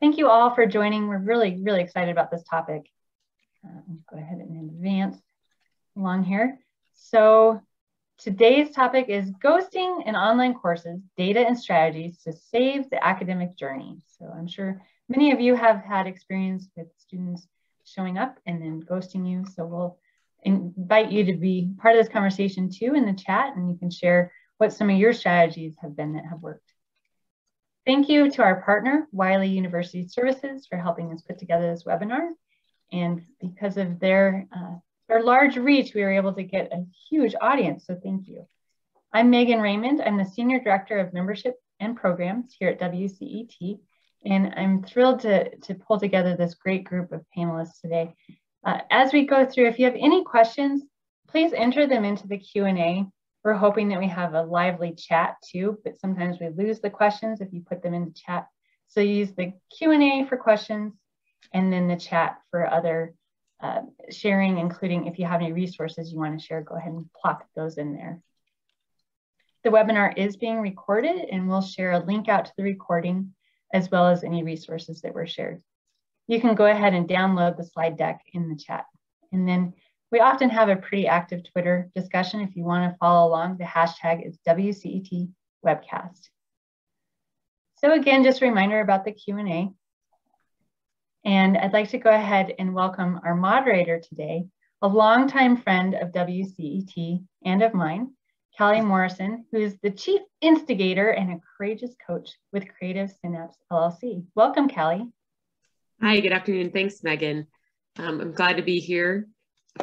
Thank you all for joining. We're really, really excited about this topic. Um, go ahead and advance along here. So today's topic is ghosting in online courses, data and strategies to save the academic journey. So I'm sure many of you have had experience with students showing up and then ghosting you. So we'll invite you to be part of this conversation too in the chat and you can share what some of your strategies have been that have worked. Thank you to our partner, Wiley University Services, for helping us put together this webinar. And because of their, uh, their large reach, we were able to get a huge audience, so thank you. I'm Megan Raymond. I'm the Senior Director of Membership and Programs here at WCET, and I'm thrilled to, to pull together this great group of panelists today. Uh, as we go through, if you have any questions, please enter them into the Q&A. We're hoping that we have a lively chat too, but sometimes we lose the questions if you put them in the chat. So use the Q&A for questions and then the chat for other uh, sharing, including if you have any resources you want to share, go ahead and plop those in there. The webinar is being recorded and we'll share a link out to the recording as well as any resources that were shared. You can go ahead and download the slide deck in the chat. And then we often have a pretty active Twitter discussion. If you want to follow along, the hashtag is WCET webcast. So again, just a reminder about the Q&A. And I'd like to go ahead and welcome our moderator today, a longtime friend of WCET and of mine, Callie Morrison, who is the chief instigator and a courageous coach with Creative Synapse LLC. Welcome, Callie. Hi, good afternoon. Thanks, Megan. Um, I'm glad to be here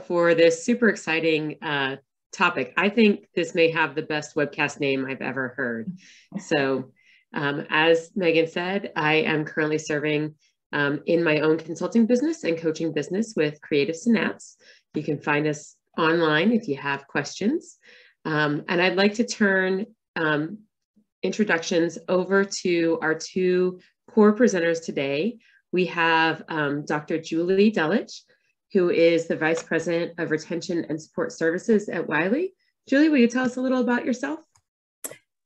for this super exciting uh, topic. I think this may have the best webcast name I've ever heard. So um, as Megan said, I am currently serving um, in my own consulting business and coaching business with Creative Synapse. You can find us online if you have questions. Um, and I'd like to turn um, introductions over to our two core presenters today. We have um, Dr. Julie Delich, who is the Vice President of Retention and Support Services at Wiley. Julie, will you tell us a little about yourself?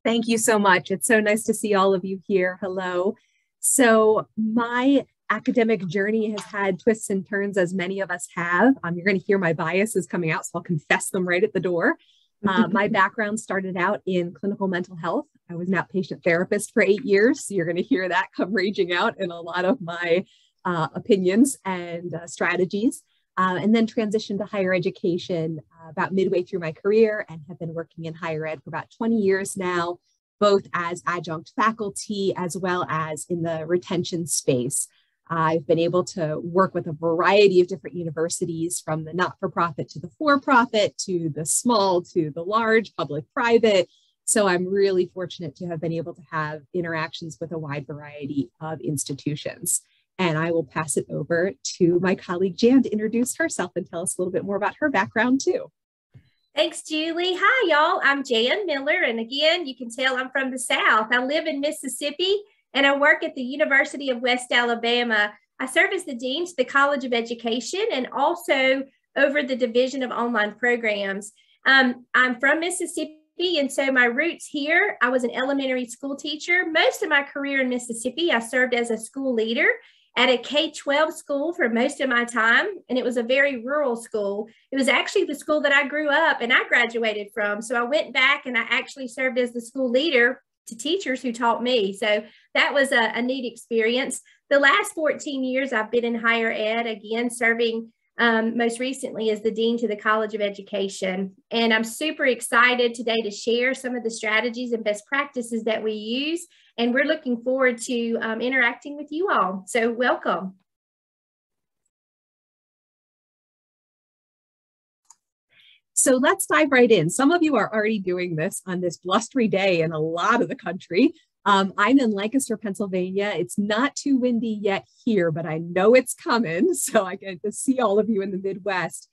Thank you so much. It's so nice to see all of you here. Hello. So, my academic journey has had twists and turns, as many of us have. Um, you're going to hear my biases coming out, so I'll confess them right at the door. Uh, my background started out in clinical mental health. I was an outpatient therapist for eight years. So you're going to hear that come raging out in a lot of my uh, opinions and uh, strategies uh, and then transitioned to higher education uh, about midway through my career and have been working in higher ed for about 20 years now, both as adjunct faculty as well as in the retention space. I've been able to work with a variety of different universities from the not for profit to the for profit to the small to the large, public private. So I'm really fortunate to have been able to have interactions with a wide variety of institutions. And I will pass it over to my colleague Jan to introduce herself and tell us a little bit more about her background too. Thanks, Julie. Hi, y'all. I'm Jan Miller. And again, you can tell I'm from the South. I live in Mississippi and I work at the University of West Alabama. I serve as the Dean to the College of Education and also over the Division of Online Programs. Um, I'm from Mississippi. And so my roots here, I was an elementary school teacher. Most of my career in Mississippi, I served as a school leader at a K 12 school for most of my time, and it was a very rural school. It was actually the school that I grew up and I graduated from. So I went back and I actually served as the school leader to teachers who taught me. So that was a, a neat experience. The last 14 years, I've been in higher ed, again, serving um, most recently as the Dean to the College of Education. And I'm super excited today to share some of the strategies and best practices that we use and we're looking forward to um, interacting with you all. So welcome. So let's dive right in. Some of you are already doing this on this blustery day in a lot of the country. Um, I'm in Lancaster, Pennsylvania. It's not too windy yet here, but I know it's coming. So I get to see all of you in the Midwest.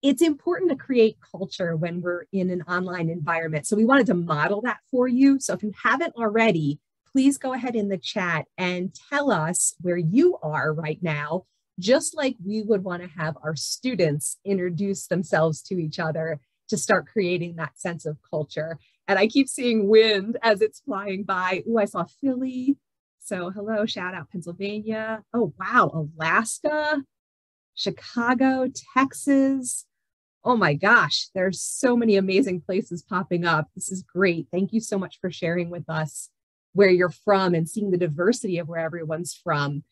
It's important to create culture when we're in an online environment. So we wanted to model that for you. So if you haven't already, please go ahead in the chat and tell us where you are right now, just like we would want to have our students introduce themselves to each other to start creating that sense of culture. And I keep seeing wind as it's flying by. Oh, I saw Philly, So hello, shout out Pennsylvania. Oh, wow, Alaska, Chicago, Texas. Oh my gosh, there's so many amazing places popping up. This is great. Thank you so much for sharing with us where you're from and seeing the diversity of where everyone's from.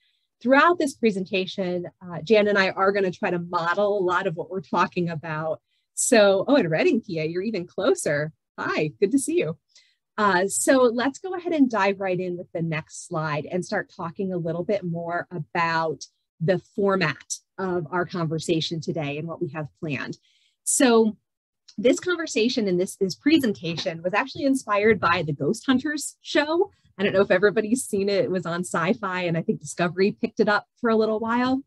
Throughout this presentation, uh, Jan and I are going to try to model a lot of what we're talking about. So, oh, in Reading, PA, you're even closer. Hi, good to see you. Uh, so let's go ahead and dive right in with the next slide and start talking a little bit more about the format of our conversation today and what we have planned. So this conversation and this, this presentation was actually inspired by the Ghost Hunters show. I don't know if everybody's seen it. It was on Syfy and I think Discovery picked it up for a little while.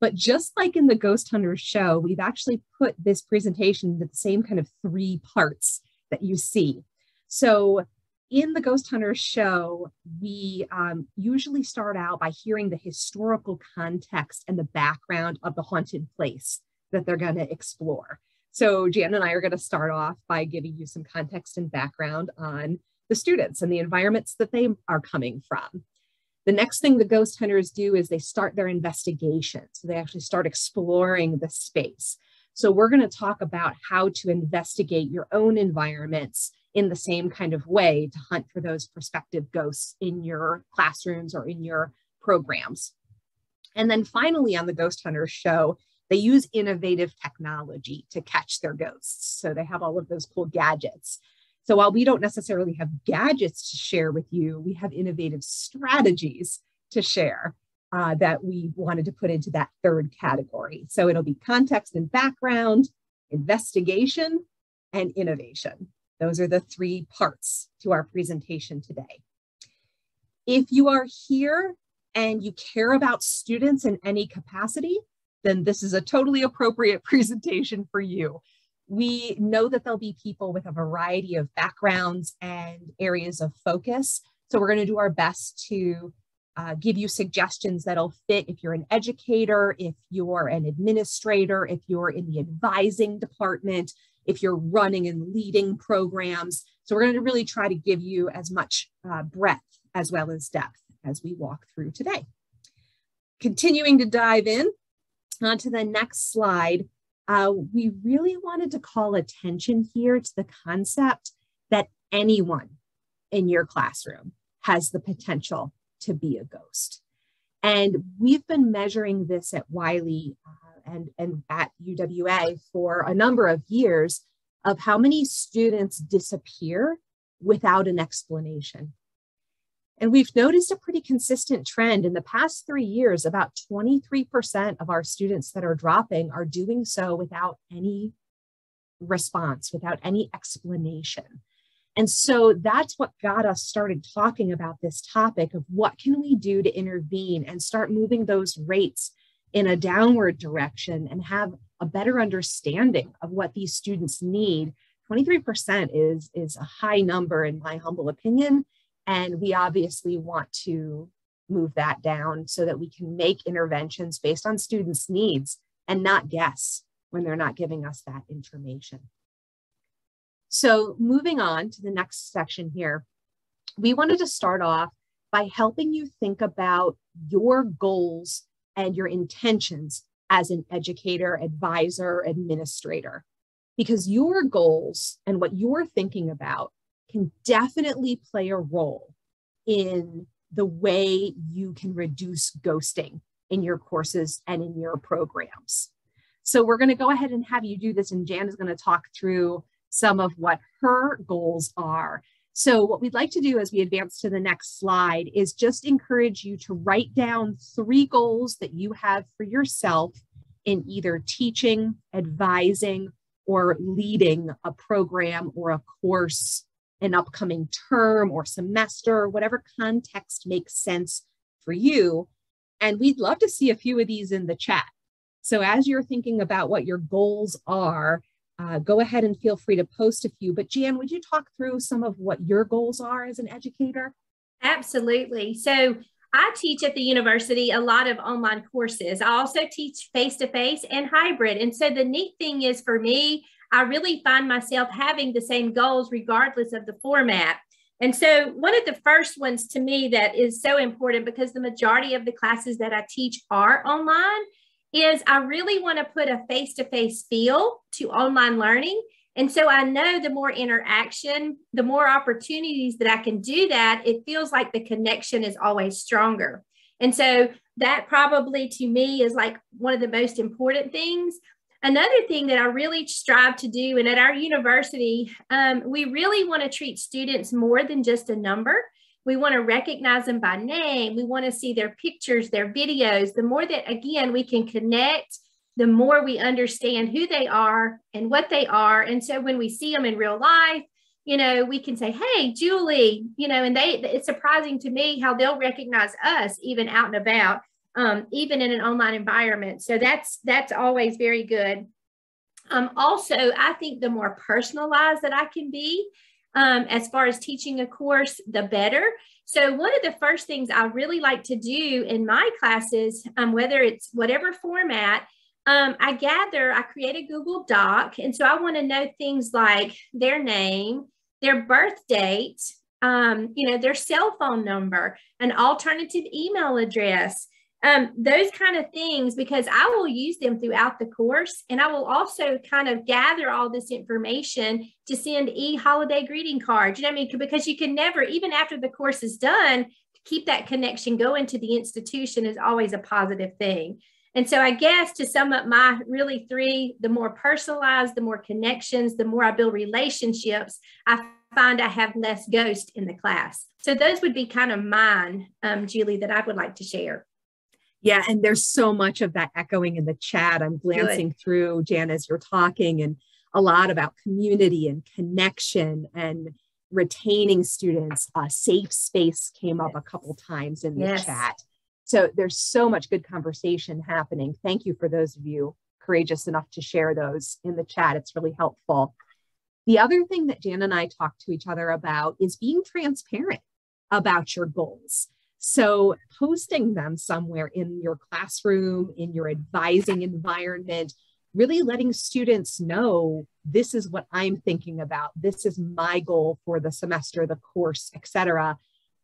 But just like in the Ghost Hunters show, we've actually put this presentation into the same kind of three parts that you see. So in the Ghost Hunters show, we um, usually start out by hearing the historical context and the background of the haunted place that they're going to explore. So Jan and I are going to start off by giving you some context and background on the students and the environments that they are coming from. The next thing the ghost hunters do is they start their investigation. So they actually start exploring the space. So we're going to talk about how to investigate your own environments in the same kind of way to hunt for those prospective ghosts in your classrooms or in your programs. And then finally on the Ghost Hunters show, they use innovative technology to catch their ghosts. So they have all of those cool gadgets. So while we don't necessarily have gadgets to share with you, we have innovative strategies to share uh, that we wanted to put into that third category. So it'll be context and background, investigation, and innovation. Those are the three parts to our presentation today. If you are here and you care about students in any capacity, then this is a totally appropriate presentation for you. We know that there'll be people with a variety of backgrounds and areas of focus. So we're going to do our best to uh, give you suggestions that'll fit if you're an educator, if you're an administrator, if you're in the advising department, if you're running and leading programs. So we're going to really try to give you as much uh, breadth as well as depth as we walk through today. Continuing to dive in, on to the next slide, uh, we really wanted to call attention here to the concept that anyone in your classroom has the potential to be a ghost. And we've been measuring this at Wiley uh, and, and at UWA for a number of years of how many students disappear without an explanation. And we've noticed a pretty consistent trend in the past three years. About 23% of our students that are dropping are doing so without any response, without any explanation. And so that's what got us started talking about this topic of what can we do to intervene and start moving those rates in a downward direction and have a better understanding of what these students need. 23% is, is a high number in my humble opinion. And we obviously want to move that down so that we can make interventions based on students' needs and not guess when they're not giving us that information. So moving on to the next section here, we wanted to start off by helping you think about your goals and your intentions as an educator, advisor, administrator, because your goals and what you're thinking about can definitely play a role in the way you can reduce ghosting in your courses and in your programs. So we're going to go ahead and have you do this, and Jan is going to talk through some of what her goals are. So what we'd like to do as we advance to the next slide is just encourage you to write down three goals that you have for yourself in either teaching, advising, or leading a program or a course an upcoming term or semester, whatever context makes sense for you. And we'd love to see a few of these in the chat. So as you're thinking about what your goals are, uh, go ahead and feel free to post a few. But Jan, would you talk through some of what your goals are as an educator? Absolutely. So I teach at the university a lot of online courses. I also teach face to face and hybrid. And so the neat thing is for me, I really find myself having the same goals regardless of the format. And so, one of the first ones to me that is so important because the majority of the classes that I teach are online is I really want to put a face to face feel to online learning. And so I know the more interaction, the more opportunities that I can do that, it feels like the connection is always stronger. And so that probably to me is like one of the most important things. Another thing that I really strive to do, and at our university, um, we really want to treat students more than just a number. We want to recognize them by name. We want to see their pictures, their videos. The more that, again, we can connect, the more we understand who they are and what they are. And so when we see them in real life, you know, we can say, Hey, Julie, you know, and they, it's surprising to me how they'll recognize us even out and about, um, even in an online environment. So that's, that's always very good. Um, also, I think the more personalized that I can be, um, as far as teaching a course, the better. So, one of the first things I really like to do in my classes, um, whether it's whatever format, um, I gather, I create a Google Doc. And so I want to know things like their name, their birth date, um, you know, their cell phone number, an alternative email address, um, those kind of things because I will use them throughout the course. And I will also kind of gather all this information to send e holiday greeting cards. You know I mean? Because you can never, even after the course is done, keep that connection going to the institution is always a positive thing. And so I guess to sum up my really three, the more personalized, the more connections, the more I build relationships, I find I have less ghost in the class. So those would be kind of mine, um, Julie, that I would like to share. Yeah, and there's so much of that echoing in the chat. I'm glancing Good. through, Jan, as you're talking, and a lot about community and connection and retaining students. A safe space came up a couple times in the yes. chat. So there's so much good conversation happening. Thank you for those of you courageous enough to share those in the chat. It's really helpful. The other thing that Jan and I talk to each other about is being transparent about your goals. So, posting them somewhere in your classroom, in your advising environment, really letting students know this is what I'm thinking about. This is my goal for the semester, the course, etc.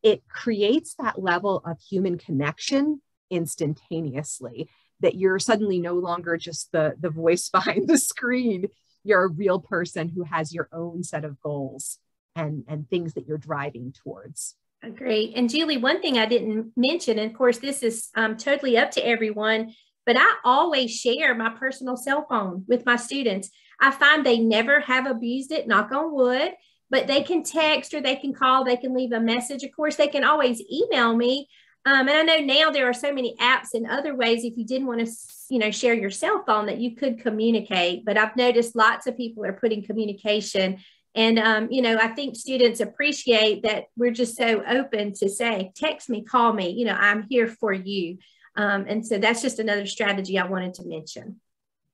It creates that level of human connection instantaneously that you're suddenly no longer just the, the voice behind the screen. You're a real person who has your own set of goals and, and things that you're driving towards. Great. And Julie, one thing I didn't mention, and of course, this is um, totally up to everyone, but I always share my personal cell phone with my students. I find they never have abused it, knock on wood, but they can text or they can call, they can leave a message. Of course, they can always email me. Um, and I know now there are so many apps and other ways if you didn't want to, you know, share your cell phone that you could communicate. But I've noticed lots of people are putting communication and, um, you know, I think students appreciate that we're just so open to say, text me, call me, you know, I'm here for you. Um, and so that's just another strategy I wanted to mention.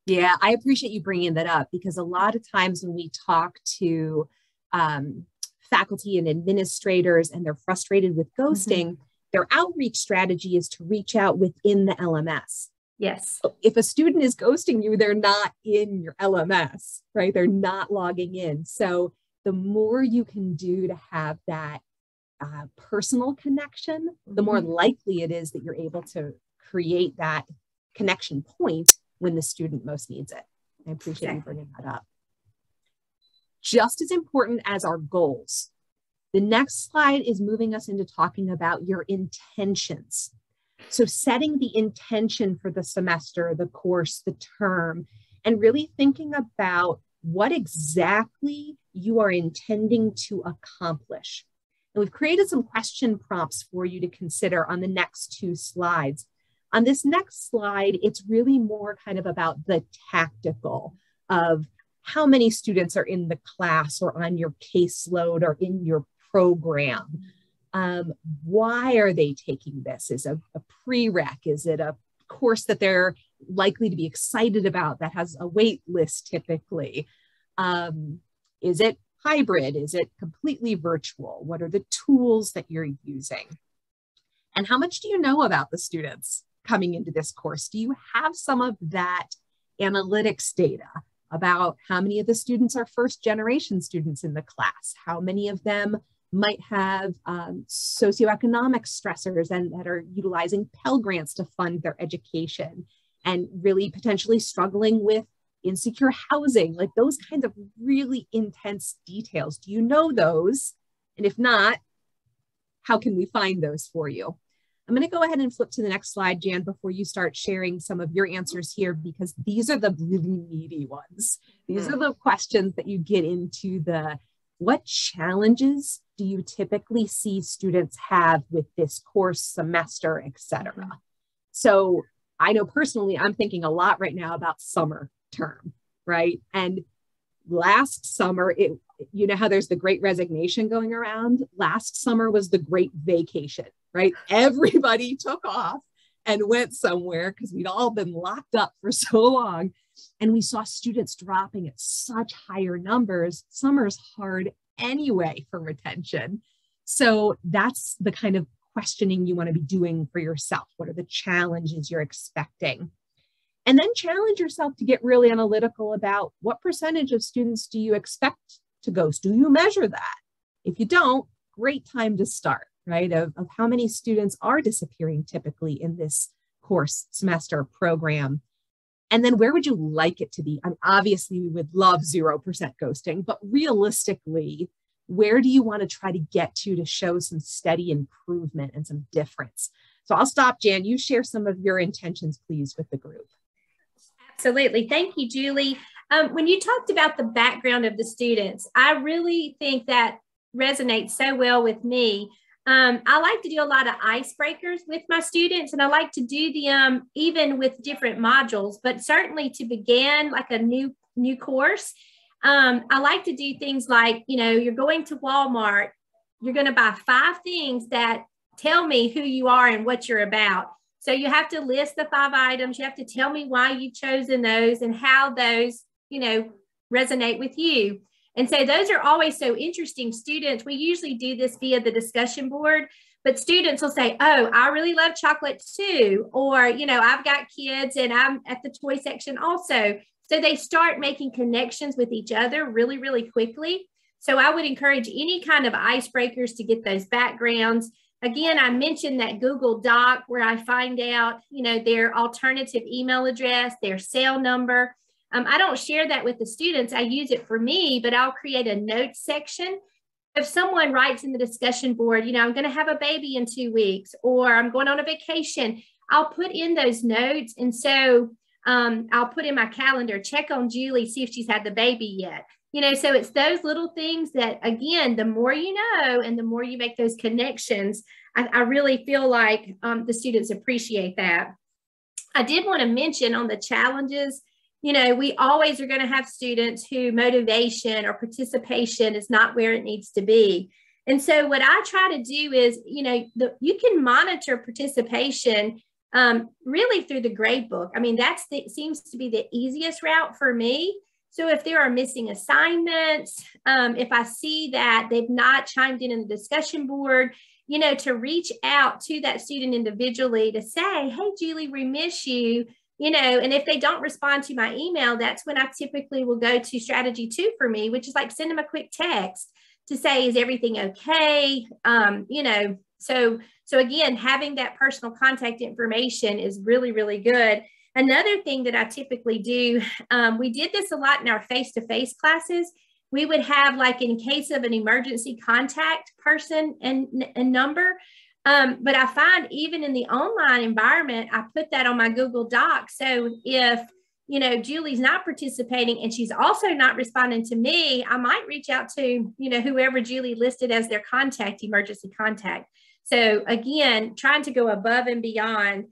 Yeah, I appreciate you bringing that up because a lot of times when we talk to um, faculty and administrators and they're frustrated with ghosting, mm-hmm. their outreach strategy is to reach out within the LMS. Yes. If a student is ghosting you, they're not in your LMS, right? They're not logging in. So the more you can do to have that uh, personal connection, the more mm-hmm. likely it is that you're able to create that connection point when the student most needs it. I appreciate you bringing that up. Just as important as our goals, the next slide is moving us into talking about your intentions. So, setting the intention for the semester, the course, the term, and really thinking about what exactly you are intending to accomplish. And we've created some question prompts for you to consider on the next two slides. On this next slide, it's really more kind of about the tactical of how many students are in the class or on your caseload or in your program. Um, why are they taking this? Is a, a prereq? Is it a course that they're likely to be excited about that has a wait list typically? Um, is it hybrid? Is it completely virtual? What are the tools that you're using? And how much do you know about the students coming into this course? Do you have some of that analytics data about how many of the students are first generation students in the class? How many of them might have um, socioeconomic stressors and that are utilizing Pell Grants to fund their education and really potentially struggling with insecure housing, like those kinds of really intense details. Do you know those? And if not, how can we find those for you? I'm going to go ahead and flip to the next slide, Jan, before you start sharing some of your answers here, because these are the really meaty ones. These are the questions that you get into the what challenges do you typically see students have with this course, semester, etc. Mm-hmm. So I know personally, I'm thinking a lot right now about summer term, right? And last summer, it you know how there's the great resignation going around? Last summer was the great vacation, right? Everybody took off and went somewhere because we'd all been locked up for so long. And we saw students dropping at such higher numbers. Summer's hard anyway for retention. So that's the kind of questioning you want to be doing for yourself. What are the challenges you're expecting? And then challenge yourself to get really analytical about what percentage of students do you expect to ghost? Do you measure that? If you don't, great time to start, right? Of, of how many students are disappearing typically in this course, semester, program. And then where would you like it to be? I mean, obviously, we would love 0% ghosting, but realistically, where do you want to try to get to to show some steady improvement and some difference? So I'll stop, Jan. You share some of your intentions, please, with the group. Absolutely. Thank you, Julie. Um, when you talked about the background of the students, I really think that resonates so well with me. Um, I like to do a lot of icebreakers with my students, and I like to do them even with different modules. But certainly to begin like a new new course, um, I like to do things like you know you're going to Walmart, you're going to buy five things that tell me who you are and what you're about. So you have to list the five items. You have to tell me why you've chosen those and how those, you know, resonate with you. And so those are always so interesting. Students, we usually do this via the discussion board, but students will say, Oh, I really love chocolate too. Or, you know, I've got kids and I'm at the toy section also. So they start making connections with each other really, really quickly. So I would encourage any kind of icebreakers to get those backgrounds Again, I mentioned that Google Doc where I find out, you know, their alternative email address, their cell number. Um, I don't share that with the students. I use it for me, but I'll create a notes section. If someone writes in the discussion board, you know, I'm going to have a baby in two weeks or I'm going on a vacation, I'll put in those notes. And so um, I'll put in my calendar, check on Julie, see if she's had the baby yet you know so it's those little things that again the more you know and the more you make those connections i, I really feel like um, the students appreciate that i did want to mention on the challenges you know we always are going to have students who motivation or participation is not where it needs to be. And so what i try to do is you know the, you can monitor participation um, really through the grade book. I mean that's seems to be the easiest route for me. So if there are missing assignments, um, if I see that they've not chimed in in the discussion board, you know, to reach out to that student individually to say, hey, Julie, we miss you, you know, and if they don't respond to my email, that's when I typically will go to strategy two for me, which is like send them a quick text to say, is everything okay? Um, you know, so so again, having that personal contact information is really, really good. Another thing that I typically do, um, we did this a lot in our face-to-face classes. We would have like in case of an emergency contact person and, and number. Um, but I find even in the online environment, I put that on my Google Doc. So if you know Julie's not participating and she's also not responding to me, I might reach out to you know whoever Julie listed as their contact, emergency contact. So again, trying to go above and beyond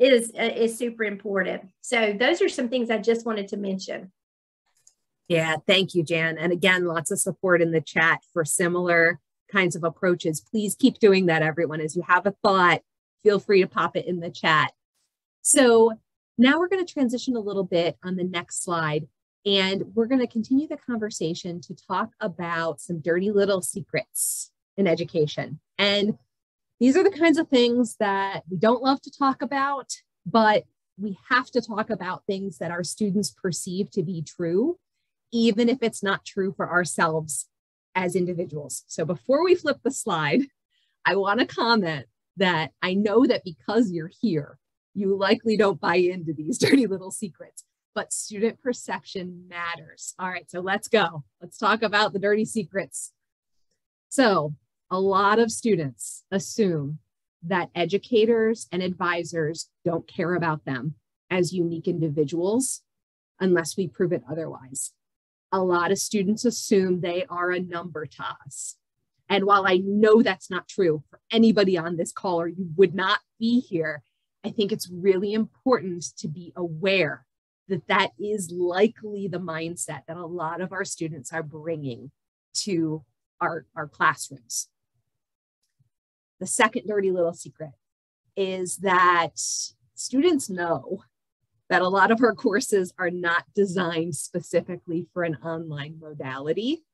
is uh, is super important. So those are some things I just wanted to mention. Yeah, thank you, Jan. And again, lots of support in the chat for similar kinds of approaches. Please keep doing that, everyone. As you have a thought, feel free to pop it in the chat. So now we're going to transition a little bit on the next slide, and we're going to continue the conversation to talk about some dirty little secrets in education. And these are the kinds of things that we don't love to talk about, but we have to talk about things that our students perceive to be true, even if it's not true for ourselves as individuals. So before we flip the slide, I want to comment that I know that because you're here, you likely don't buy into these dirty little secrets, but student perception matters. All right, so let's go. Let's talk about the dirty secrets. So a lot of students assume that educators and advisors don't care about them as unique individuals unless we prove it otherwise. A lot of students assume they are a number to us. And while I know that's not true for anybody on this call or you would not be here, I think it's really important to be aware that that is likely the mindset that a lot of our students are bringing to our, our classrooms. The second dirty little secret is that students know that a lot of our courses are not designed specifically for an online modality.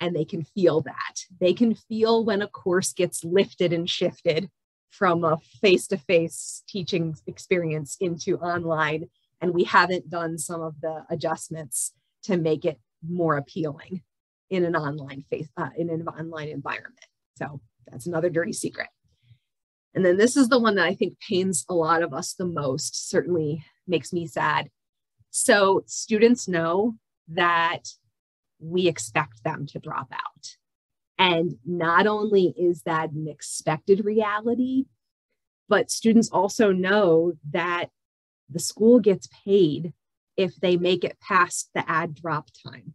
And they can feel that. They can feel when a course gets lifted and shifted from a face to face teaching experience into online. And we haven't done some of the adjustments to make it more appealing in an online face, uh, in an online environment. So that's another dirty secret. And then this is the one that I think pains a lot of us the most, certainly makes me sad. So students know that we expect them to drop out. And not only is that an expected reality, but students also know that the school gets paid if they make it past the add drop time.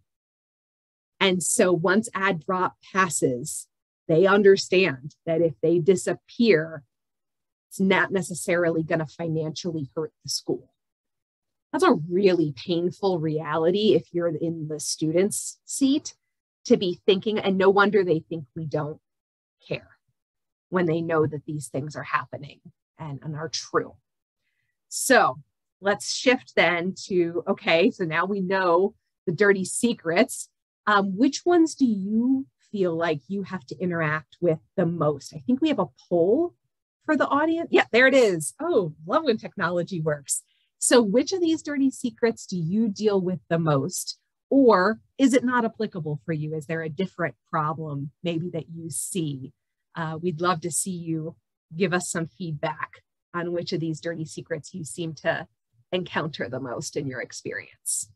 And so once add drop passes, they understand that if they disappear, it's not necessarily going to financially hurt the school. That's a really painful reality if you're in the student's seat to be thinking, and no wonder they think we don't care when they know that these things are happening and, and are true. So let's shift then to okay, so now we know the dirty secrets. Um, which ones do you feel like you have to interact with the most? I think we have a poll for the audience. Yeah, there it is. Oh, love when technology works. So, which of these dirty secrets do you deal with the most? Or is it not applicable for you? Is there a different problem maybe that you see? Uh, we'd love to see you give us some feedback on which of these dirty secrets you seem to encounter the most in your experience.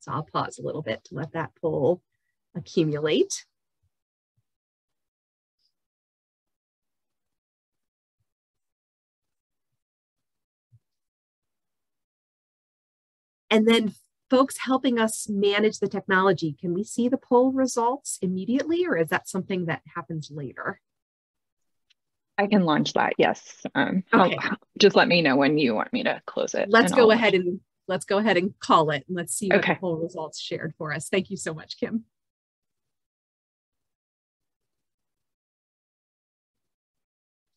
So I'll pause a little bit to let that poll accumulate. And then folks helping us manage the technology, can we see the poll results immediately or is that something that happens later? I can launch that. Yes. Um, okay. just let me know when you want me to close it. Let's go I'll ahead and let's go ahead and call it. And let's see what okay. the poll results shared for us. Thank you so much, Kim.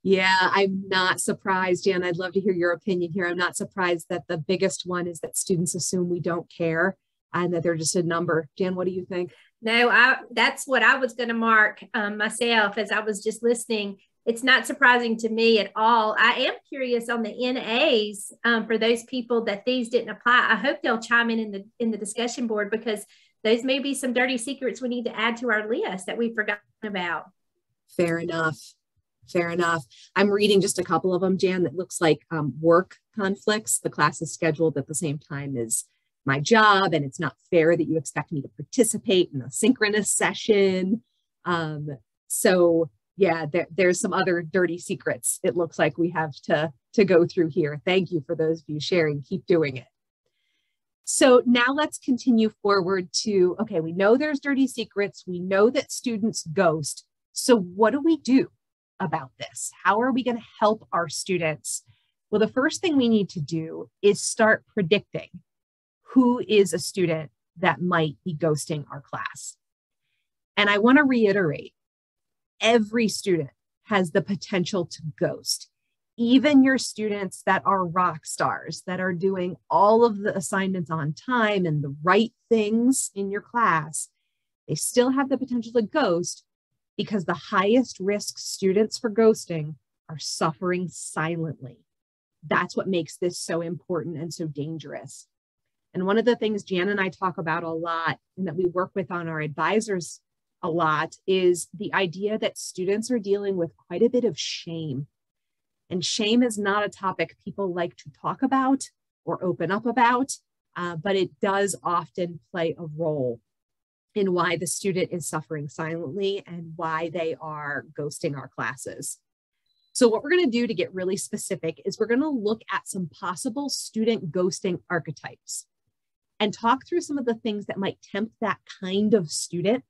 Yeah, I'm not surprised, Jan. I'd love to hear your opinion here. I'm not surprised that the biggest one is that students assume we don't care and that they're just a number. Jan, what do you think? No, I that's what I was going to mark um, myself as I was just listening. It's not surprising to me at all. I am curious on the NAs um, for those people that these didn't apply. I hope they'll chime in in the in the discussion board because those may be some dirty secrets we need to add to our list that we've forgotten about. Fair enough fair enough. I'm reading just a couple of them, Jan, that looks like um, work conflicts. The class is scheduled at the same time as my job, and it's not fair that you expect me to participate in a synchronous session. Um, so yeah, there, there's some other dirty secrets it looks like we have to, to go through here. Thank you for those of you sharing. Keep doing it. So now let's continue forward to, okay, we know there's dirty secrets. We know that students ghost. So what do we do? About this? How are we going to help our students? Well, the first thing we need to do is start predicting who is a student that might be ghosting our class. And I want to reiterate every student has the potential to ghost. Even your students that are rock stars, that are doing all of the assignments on time and the right things in your class, they still have the potential to ghost because the highest risk students for ghosting are suffering silently. That's what makes this so important and so dangerous. And one of the things Jan and I talk about a lot and that we work with on our advisors a lot is the idea that students are dealing with quite a bit of shame. And shame is not a topic people like to talk about or open up about, uh, but it does often play a role in why the student is suffering silently and why they are ghosting our classes. So what we're going to do to get really specific is we're going to look at some possible student ghosting archetypes and talk through some of the things that might tempt that kind of student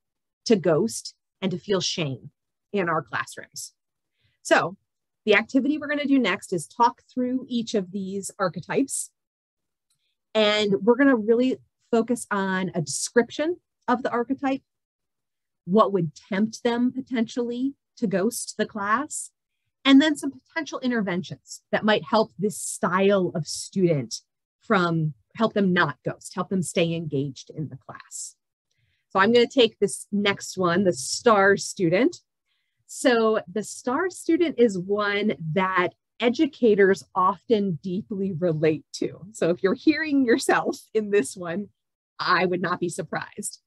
to ghost and to feel shame in our classrooms. So the activity we're going to do next is talk through each of these archetypes. And we're going to really focus on a description of the archetype, what would tempt them potentially to ghost the class, and then some potential interventions that might help this style of student from help them not ghost, help them stay engaged in the class. So I'm going to take this next one, the star student. So the star student is one that educators often deeply relate to. So if you're hearing yourself in this one, I would not be surprised.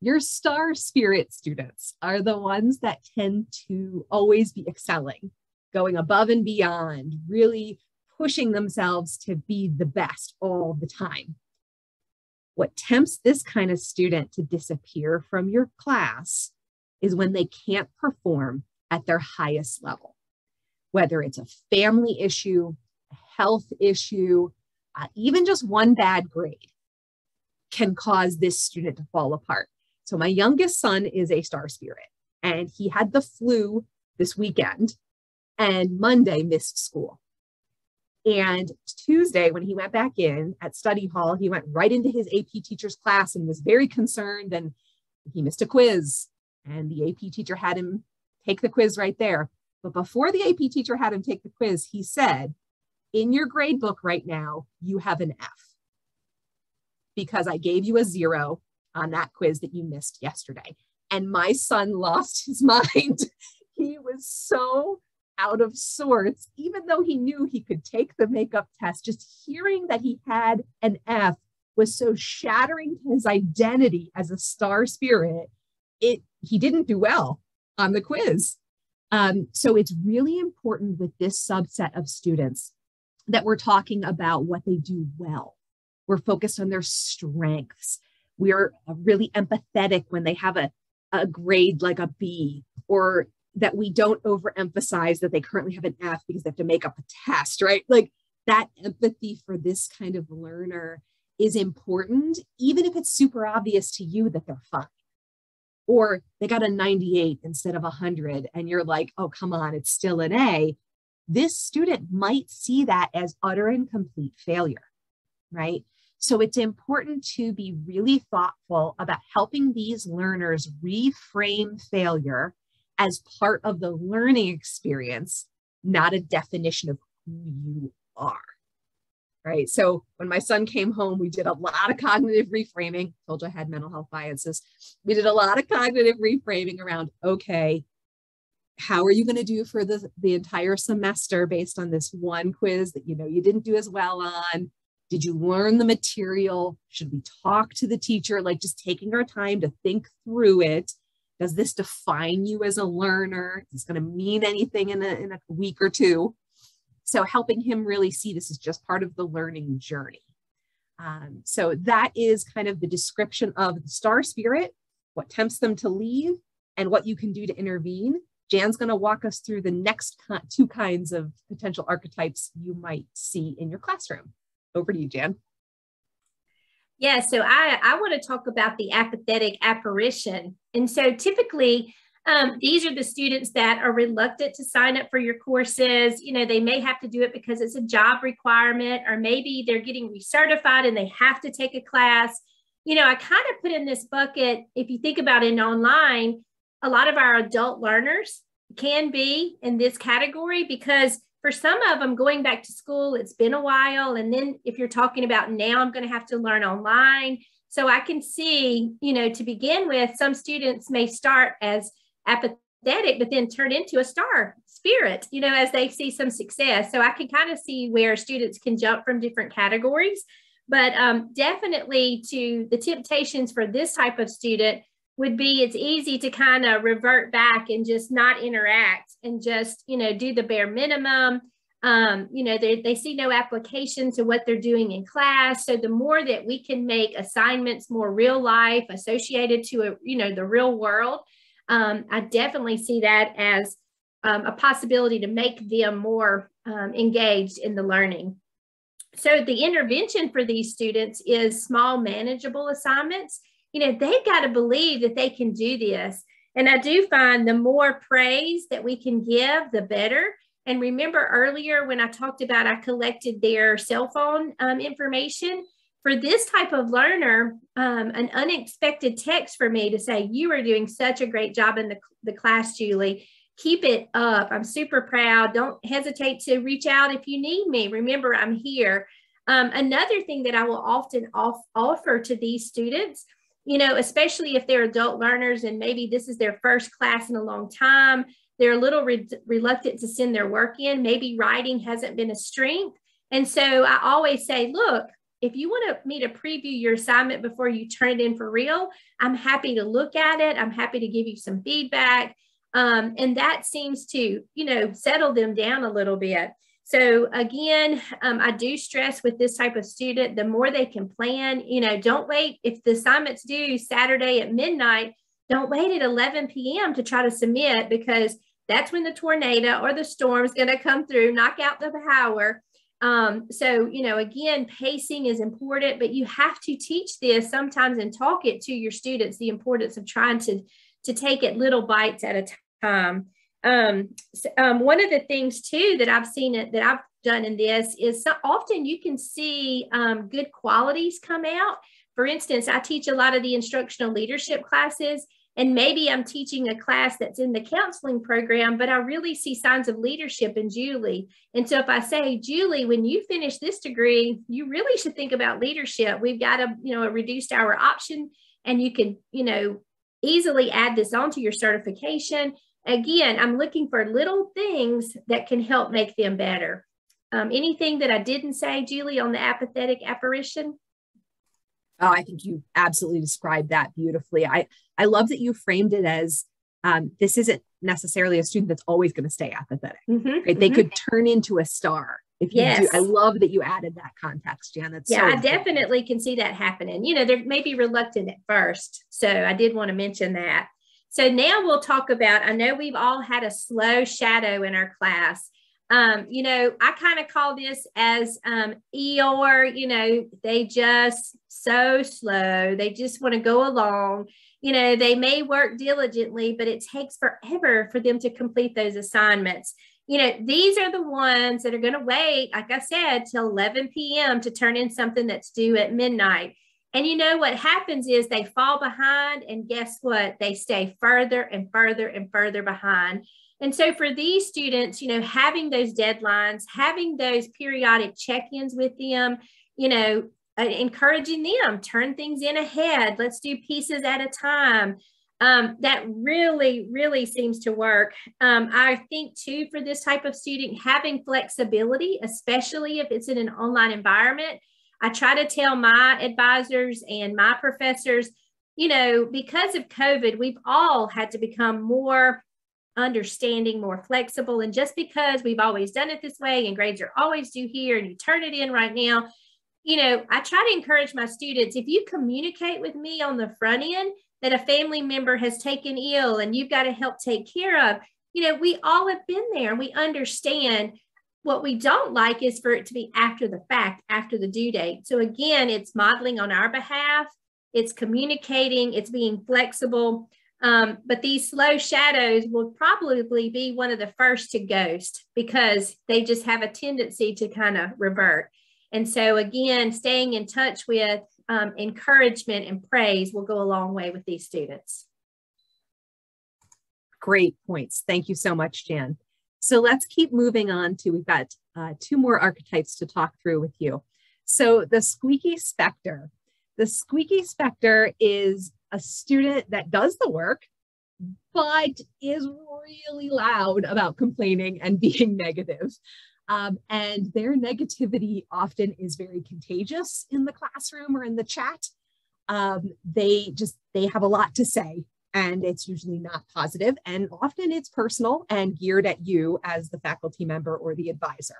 Your star spirit students are the ones that tend to always be excelling, going above and beyond, really pushing themselves to be the best all the time. What tempts this kind of student to disappear from your class is when they can't perform at their highest level, whether it's a family issue, a health issue, uh, even just one bad grade can cause this student to fall apart. So, my youngest son is a star spirit, and he had the flu this weekend and Monday missed school. And Tuesday, when he went back in at study hall, he went right into his AP teacher's class and was very concerned. And he missed a quiz. And the AP teacher had him take the quiz right there. But before the AP teacher had him take the quiz, he said, In your grade book right now, you have an F because I gave you a zero on that quiz that you missed yesterday. And my son lost his mind. he was so out of sorts, even though he knew he could take the makeup test, just hearing that he had an F was so shattering to his identity as a star spirit. It he didn't do well on the quiz. Um, so it's really important with this subset of students that we're talking about what they do well. We're focused on their strengths. We're really empathetic when they have a, a grade like a B or that we don't overemphasize that they currently have an F because they have to make up a test, right? Like that empathy for this kind of learner is important, even if it's super obvious to you that they're fine. Or they got a 98 instead of 100, and you're like, oh, come on, it's still an A. This student might see that as utter and complete failure, right? So it's important to be really thoughtful about helping these learners reframe failure as part of the learning experience, not a definition of who you are. Right. So when my son came home, we did a lot of cognitive reframing. Told you I had mental health biases. We did a lot of cognitive reframing around, okay, how are you going to do for the, the entire semester based on this one quiz that you know you didn't do as well on? Did you learn the material? Should we talk to the teacher? Like just taking our time to think through it does this define you as a learner? Is this going to mean anything in a, in a week or two? So helping him really see this is just part of the learning journey. Um, so that is kind of the description of the star spirit, what tempts them to leave, and what you can do to intervene. Jan's going to walk us through the next two kinds of potential archetypes you might see in your classroom. Over to you, Jan. Yeah, so I, I want to talk about the apathetic apparition. And so typically, um, these are the students that are reluctant to sign up for your courses. You know, they may have to do it because it's a job requirement, or maybe they're getting recertified and they have to take a class. You know, I kind of put in this bucket, if you think about it in online, a lot of our adult learners can be in this category because for some of them going back to school it's been a while. And then if you're talking about now i'm going to have to learn online. So i can see you know to begin with some students may start as apathetic but then turn into a star spirit you know as they see some success. So i can kind of see where students can jump from different categories. But um, definitely to the temptations for this type of student would be it's easy to kind of revert back and just not interact and just, you know, do the bare minimum. Um, you know, they, see no application to what they're doing in class. So the more that we can make assignments more real life associated to a, you know, the real world, um, I definitely see that as um, a possibility to make them more um, engaged in the learning. So the intervention for these students is small manageable assignments you know, they've got to believe that they can do this. And I do find the more praise that we can give, the better. And remember earlier when I talked about I collected their cell phone um, information. For this type of learner, um, an unexpected text for me to say, You are doing such a great job in the, the class, Julie. Keep it up. I'm super proud. Don't hesitate to reach out if you need me. Remember, I'm here. Um, another thing that I will often off- offer to these students you know, especially if they're adult learners and maybe this is their first class in a long time, they're a little re- reluctant to send their work in. Maybe writing hasn't been a strength. And so I always say, look, if you want me to preview your assignment before you turn it in for real, I'm happy to look at it. I'm happy to give you some feedback. Um, and that seems to, you know, settle them down a little bit. So again, um, I do stress with this type of student, the more they can plan, you know, don't wait. If the assignment's due Saturday at midnight, don't wait at 11 p.m. to try to submit because that's when the tornado or the storm is going to come through, knock out the power. Um, so, you know, again, pacing is important, but you have to teach this sometimes and talk it to your students, the importance of trying to, to take it little bites at a time. Um, um, one of the things too that I've seen it that I've done in this is so often you can see um, good qualities come out. For instance, I teach a lot of the instructional leadership classes, and maybe I'm teaching a class that's in the counseling program, but I really see signs of leadership in Julie. And so if I say, Julie, when you finish this degree, you really should think about leadership. We've got a, you know, a reduced hour option, and you can, you know, easily add this onto your certification Again, I'm looking for little things that can help make them better. Um, anything that I didn't say, Julie, on the apathetic apparition? Oh, I think you absolutely described that beautifully. I, I love that you framed it as um, this isn't necessarily a student that's always going to stay apathetic. Mm-hmm, right? Mm-hmm. They could turn into a star if you yes. do. I love that you added that context, Jan. That's yeah, so I definitely can see that happening. You know, they may be reluctant at first, so I did want to mention that. So now we'll talk about, I know we've all had a slow shadow in our class. Um, you know, I kind of call this as um, Eeyore, you know, they just so slow. They just want to go along. You know, they may work diligently, but it takes forever for them to complete those assignments. You know, these are the ones that are going to wait, like I said, till 11 p.m. to turn in something that's due at midnight. And you know what happens is they fall behind, and guess what? They stay further and further and further behind. And so for these students, you know, having those deadlines, having those periodic check-ins with them, you know, uh, encouraging them, turn things in ahead. Let's do pieces at a time. Um, that really, really seems to work. Um, I think too, for this type of student, having flexibility, especially if it's in an online environment, I try to tell my advisors and my professors, you know, because of COVID, we've all had to become more understanding, more flexible. And just because we've always done it this way and grades are always due here and you turn it in right now, you know, I try to encourage my students if you communicate with me on the front end that a family member has taken ill and you've got to help take care of, you know, we all have been there and we understand what we don't like is for it to be after the fact, after the due date. So again, it's modeling on our behalf, it's communicating, it's being flexible. Um, but these slow shadows will probably be one of the first to ghost because they just have a tendency to kind of revert. And so again, staying in touch with um, encouragement and praise will go a long way with these students. Great points. Thank you so much, Jan. So let's keep moving on to, we've got uh, two more archetypes to talk through with you. So the squeaky specter. The squeaky specter is a student that does the work, but is really loud about complaining and being negative. Um, and their negativity often is very contagious in the classroom or in the chat. um, they just they have a lot to say and it's usually not positive and often it's personal and geared at you as the faculty member or the advisor.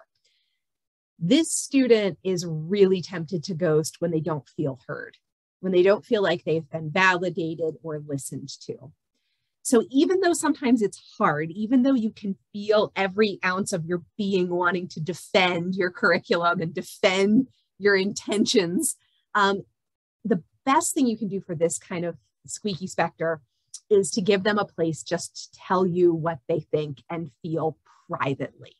This student is really tempted to ghost when they don't feel heard when they don't feel like they've been validated or listened to. So even though sometimes it's hard even though you can feel every ounce of your being wanting to defend your curriculum and defend your intentions um, the best thing you can do for this kind of squeaky specter is to give them a place just to tell you what they think and feel privately.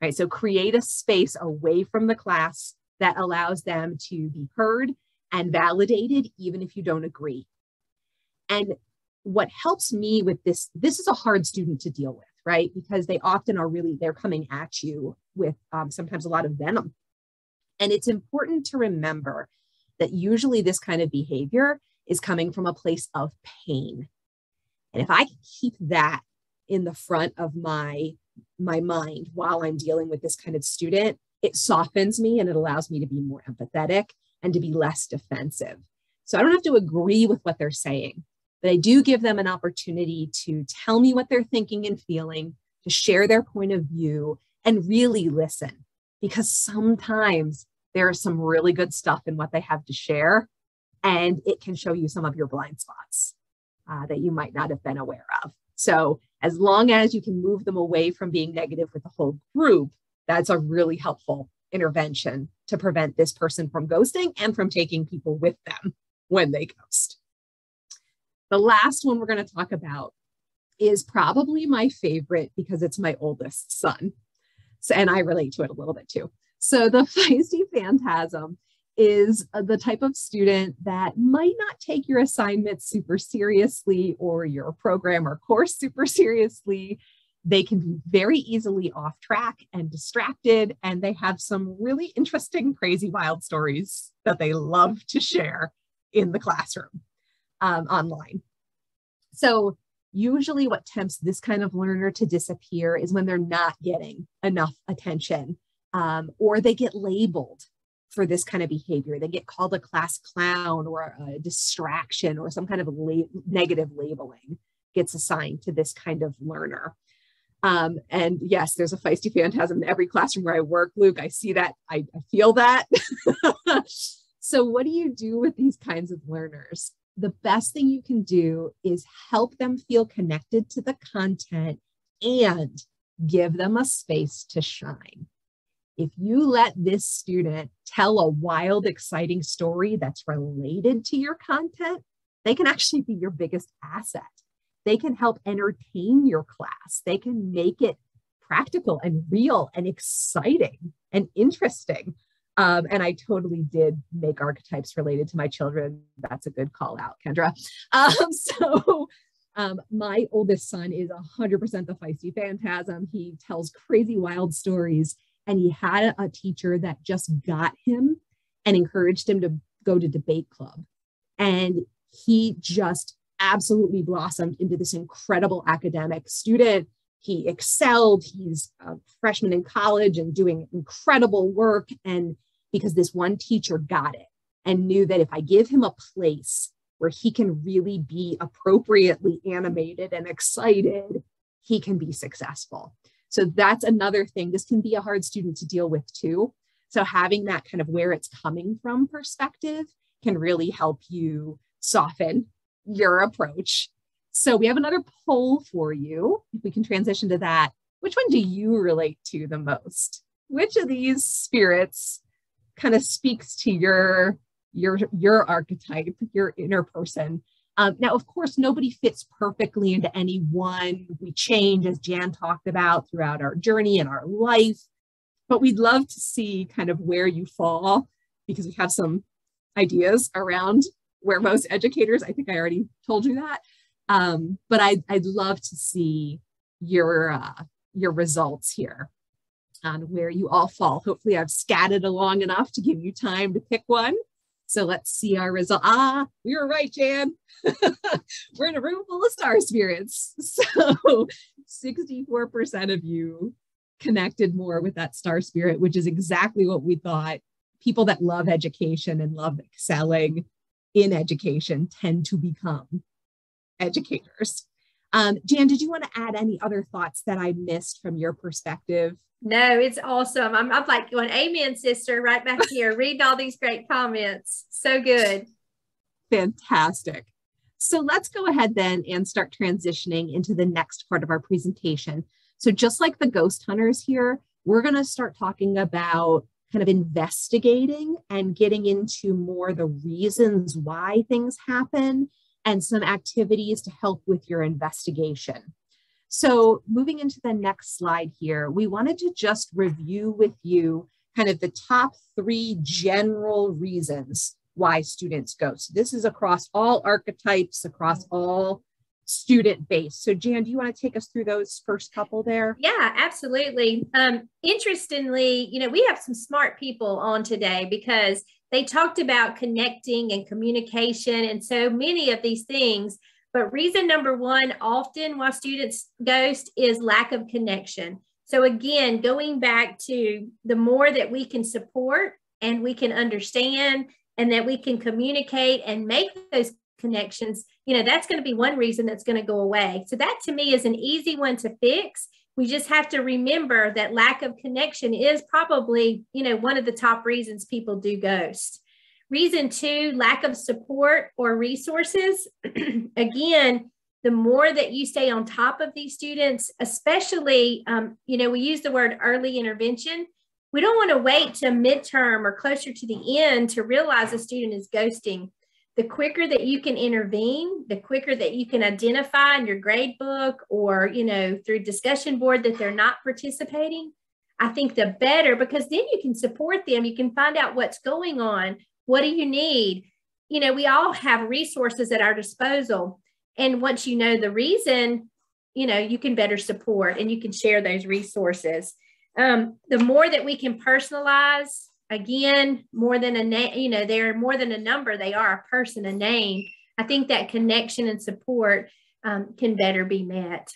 Right. So create a space away from the class that allows them to be heard and validated, even if you don't agree. And what helps me with this, this is a hard student to deal with, right? Because they often are really, they're coming at you with um, sometimes a lot of venom. And it's important to remember that usually this kind of behavior is coming from a place of pain. And if I keep that in the front of my my mind while I'm dealing with this kind of student, it softens me and it allows me to be more empathetic and to be less defensive. So I don't have to agree with what they're saying, but I do give them an opportunity to tell me what they're thinking and feeling, to share their point of view and really listen because sometimes there is some really good stuff in what they have to share, and it can show you some of your blind spots uh, that you might not have been aware of. So, as long as you can move them away from being negative with the whole group, that's a really helpful intervention to prevent this person from ghosting and from taking people with them when they ghost. The last one we're going to talk about is probably my favorite because it's my oldest son. So, and I relate to it a little bit too. So the feisty phantasm is uh, the type of student that might not take your assignment super seriously or your program or course super seriously. They can be very easily off track and distracted, and they have some really interesting, crazy, wild stories that they love to share in the classroom um, online. So, usually, what tempts this kind of learner to disappear is when they're not getting enough attention um, or they get labeled for this kind of behavior. They get called a class clown or a distraction or some kind of la- negative labeling gets assigned to this kind of learner. Um, and yes, there's a feisty phantasm in every classroom where I work, Luke. I see that, I, I feel that. so, what do you do with these kinds of learners? The best thing you can do is help them feel connected to the content and give them a space to shine if you let this student tell a wild, exciting story that's related to your content, they can actually be your biggest asset. They can help entertain your class. They can make it practical and real and exciting and interesting. Um, and I totally did make archetypes related to my children. That's a good call out, Kendra. Um, so um, my oldest son is 100% the feisty phantasm. He tells crazy, wild stories and he had a teacher that just got him and encouraged him to go to debate club. And he just absolutely blossomed into this incredible academic student. He excelled. He's a freshman in college and doing incredible work. And because this one teacher got it and knew that if i give him a place where he can really be appropriately animated and excited he can be successful so that's another thing. This can be a hard student to deal with too. So having that kind of where it's coming from perspective can really help you soften your approach. So we have another poll for you. If we can transition to that, which one do you relate to the most? Which of these spirits kind of speaks to your your your archetype, your inner person? Um, now, of course, nobody fits perfectly into any one. We change, as Jan talked about, throughout our journey and our life. But we'd love to see kind of where you fall because we have some ideas around where most educators, I think I already told you that. Um, but I'd, I'd love to see your, uh, your results here on where you all fall. Hopefully I've scattered along enough to give you time to pick one. So let's see our result. Ah, we were right, Jan. we're in a room full of star spirits. So 64% of you connected more with that star spirit, which is exactly what we thought. People that love education and love excelling in education tend to become educators. Um, Jan, did you want to add any other thoughts that I missed from your perspective? No, it's awesome. I'm, I'm like going, Amen, sister, right back here, reading all these great comments. So good. Fantastic. So let's go ahead then and start transitioning into the next part of our presentation. So just like the ghost hunters here, we're going to start talking about kind of investigating and getting into more the reasons why things happen and some activities to help with your investigation. So moving into the next slide here, we wanted to just review with you kind of the top three general reasons why students go. So this is across all archetypes, across all student base. So Jan, do you want to take us through those first couple there? Yeah, absolutely. Um, interestingly, you know, we have some smart people on today because they talked about connecting and communication and so many of these things. But reason number one, often why students ghost is lack of connection. So again, going back to the more that we can support and we can understand and that we can communicate and make those connections, you know, that's going to be one reason that's going to go away. So that to me is an easy one to fix. We just have to remember that lack of connection is probably, you know, one of the top reasons people do ghost. Reason two, lack of support or resources. Again, the more that you stay on top of these students, especially, um, you know, we use the word early intervention. We don't want to wait to midterm or closer to the end to realize a student is ghosting the quicker that you can intervene, the quicker that you can identify in your grade book or, you know, through discussion board that they're not participating, I think the better because then you can support them. You can find out what's going on. What do you need? You know, we all have resources at our disposal. And once you know the reason, you know, you can better support and you can share those resources. Um, the more that we can personalize again more than a name you know they're more than a number they are a person a name i think that connection and support um, can better be met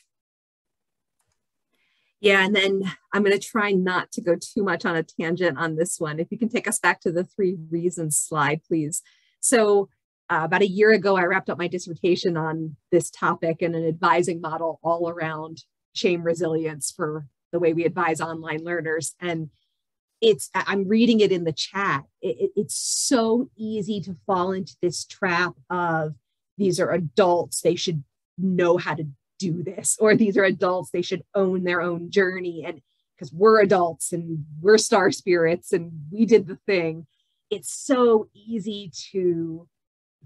yeah and then i'm going to try not to go too much on a tangent on this one. If you can take us back to the three reasons slide please. So uh, about a year ago i wrapped up my dissertation on this topic and an advising model all around shame resilience for the way we advise online learners. And it's i'm reading it in the chat. It, it, it's so easy to fall into this trap of these are adults. They should know how to do this or these are adults they should own their own journey. And because we're adults and we're star spirits and we did the thing. It's so easy to